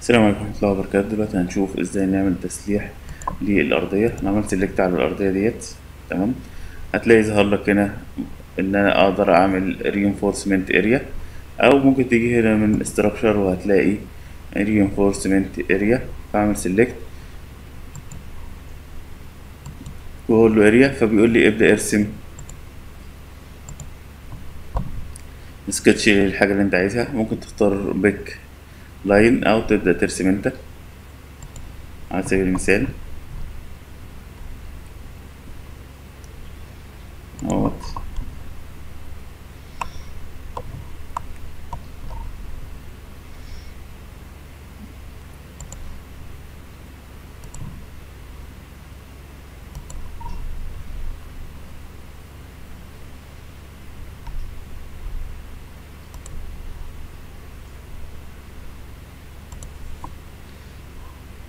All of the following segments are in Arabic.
السلام عليكم ورحمة الله وبركاته. دلوقتي هنشوف إزاي نعمل تسليح للأرضية. أنا عملت سيلكت على الأرضية ديت. تمام؟ هتلاقي ظهر لك هنا إن أنا أقدر أعمل reinforcement area. أو ممكن تيجي هنا من structure وهتلاقي reinforcement area. فأعمل select. وأقول له area. فبيقول لي ابدأ ارسم. سكتش للحاجة اللي أنت عايزها. ممكن تختار بيك لاين أو تبدأ ترسم أنت على سبيل المثال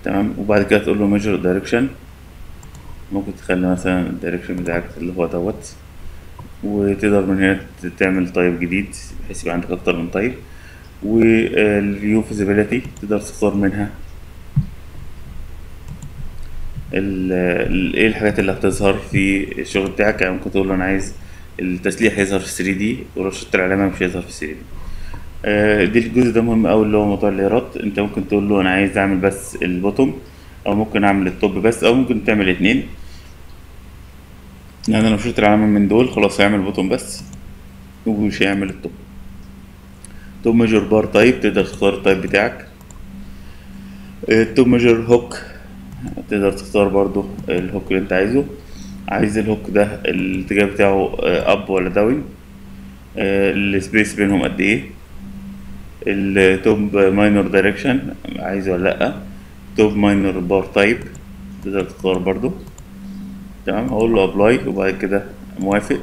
تمام؟ وبعد كده تقول له major direction ممكن تخلي مثلا ال direction بتاعك اللي هو دوت وتقدر من هنا تعمل type جديد بحيث يبقى عندك أكتر من type وال view visibility تقدر تختار منها إيه الحاجات اللي هتظهر في الشغل بتاعك. يعني ممكن تقول له أنا عايز التسليح يظهر في 3D ورشة العلامة مش هيظهر في 3D آه، دي الجزء ده مهم أوي اللي هو موضوع ال layers أنت ممكن تقول له أنا عايز أعمل بس ال bottom أو ممكن أعمل ال top بس أو ممكن تعمل اتنين. يعني أنا لو شلت العلامة من دول خلاص هيعمل bottom بس ومش هيعمل ال top. top major bar type تقدر تختار ال type بتاعك. ال top major hook تقدر تختار برضو ال hook اللي أنت عايزه. عايز ال hook ده الاتجاه بتاعه up ولا down. ال space بينهم قد إيه؟ ال top minor direction عايزه ولا لأ؟ top minor bar type تقدر تختار برضو. تمام؟ هقول له apply وبعد كده موافق.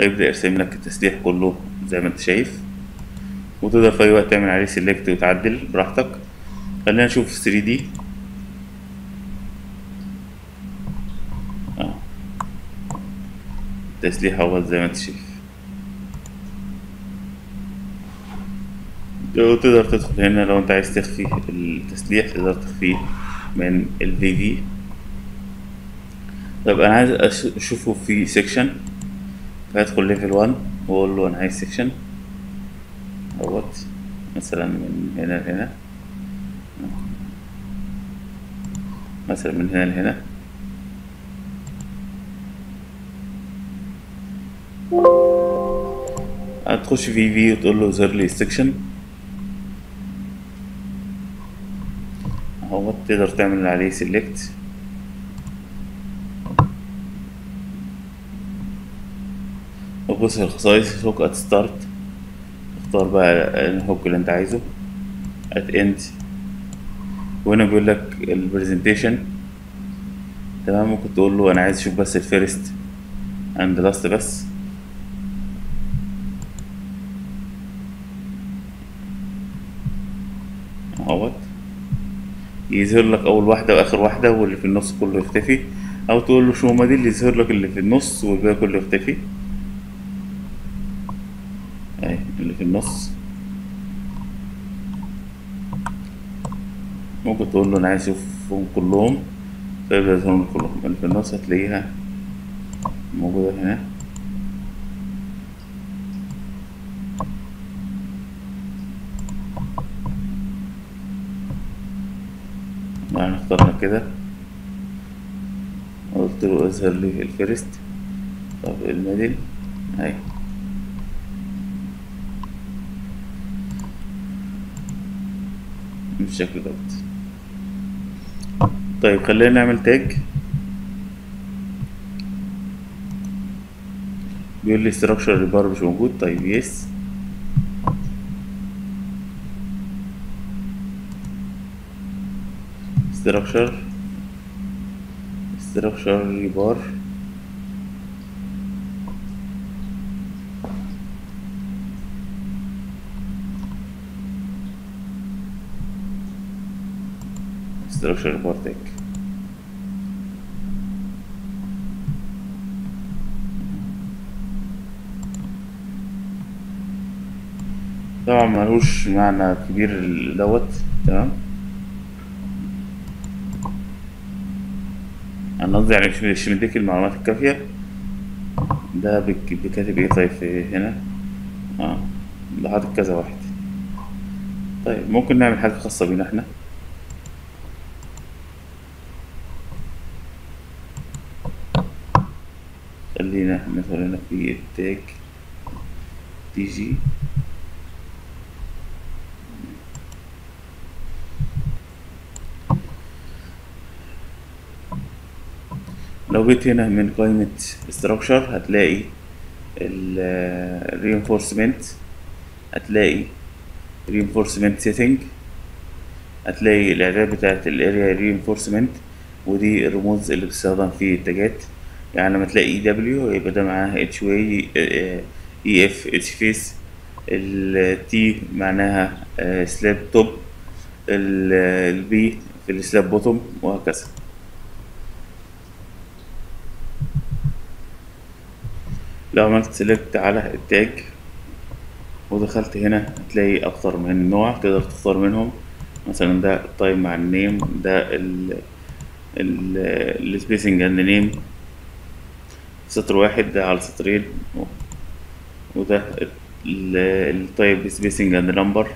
هيبدأ يرسم لك التسليح كله زي ما أنت شايف. وتقدر في أي وقت تعمل عليه select وتعدل براحتك. خلينا نشوف 3D آه. التسليح اهو زي ما أنت شايف. وتقدر تدخل هنا لو أنت عايز تخفي التسليح تقدر تخفيه من ال VV طب أنا عايز أشوفه في section فهدخل level 1 واقول له أنا عايز section اهوت مثلا من هنا لهنا. مثلا من هنا لهنا. هتخش في في وتقول له ظهر لي ال section تقدر تعمل عليه select وبص الخصائص hook at start اختار بقى ال hook اللي انت عايزه. at end وهنا بيقول لك ال presentation تمام؟ ممكن تقول له أنا عايز أشوف بس ال first and last بس. أهوت. يظهر لك أول واحدة وآخر واحدة واللي في النص كله يختفي. أو تقول له show middle اللي يظهر لك اللي في النص والباقي كله يختفي. أهي اللي في النص. ممكن تقول له أنا عايز اشوفهم كلهم. فيبدأ يظهرهم كلهم. اللي في النص هتلاقيها موجودة هنا. يعني اخترنا كده قلت له اظهر لي الفيرست طب ال middle. اهي بالشكل دوت طيب خلينا نعمل tag بيقول لي structure البار مش موجود. طيب yes structure structure rebar structure rebar tag طبعا ملوش معنى كبير دوت تمام؟ أنا قصدي يعني مش مديك المعلومات الكافية؟ ده بك- بكاتب إيه طيب في هنا؟ آه ده حاطط كذا واحد. طيب ممكن نعمل حاجة خاصة بينا إحنا؟ خلينا هنا في التاج تي جي. لو جيت هنا من قائمة structure هتلاقي ال reinforcement هتلاقي reinforcement setting هتلاقي الإعداد بتاعت ال area reinforcement ودي الرموز اللي بتستخدم في التاجات يعني لما تلاقي دبليو يبقى ده معاها اتش واي اي اف اتش فيس التي معناها سلاب توب البي في السلاب بوتوم وهكذا. لو عملت سيلكت على التاج ودخلت هنا هتلاقي أكتر من نوع تقدر تختار منهم. مثلا ده التايم مع النيم ده ال ال ال spacing and name سطر واحد ده على سطرين وده ال type spacing and number